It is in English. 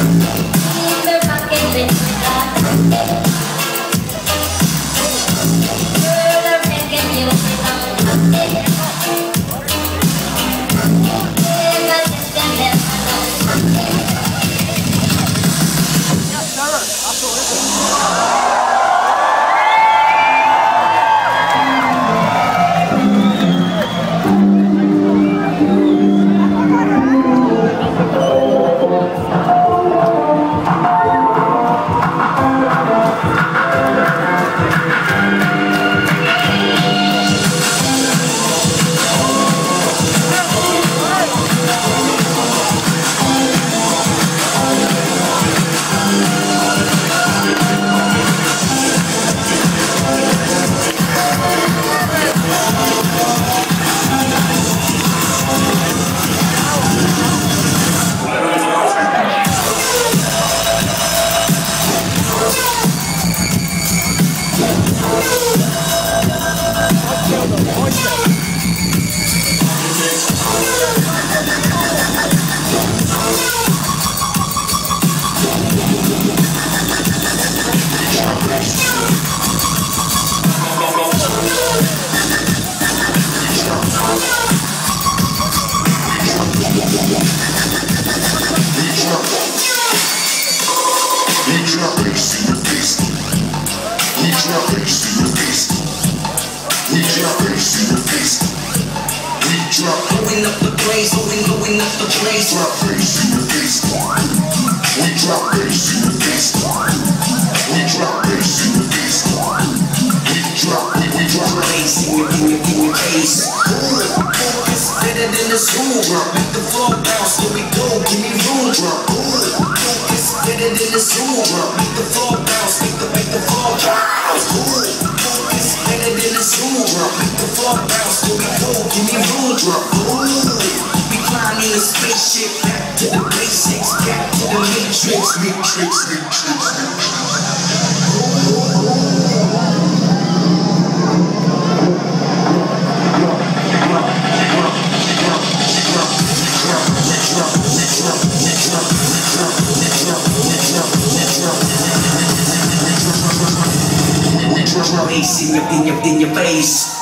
Thank you. with Make. Oh, we drop drop bass in the drop drop drop floor bounce, here we go. Give me room. It's better than the school. Make the floor bounce, make the, make the floor bounce. It's better than the school. Make the floor Bass in your, in your, in your face.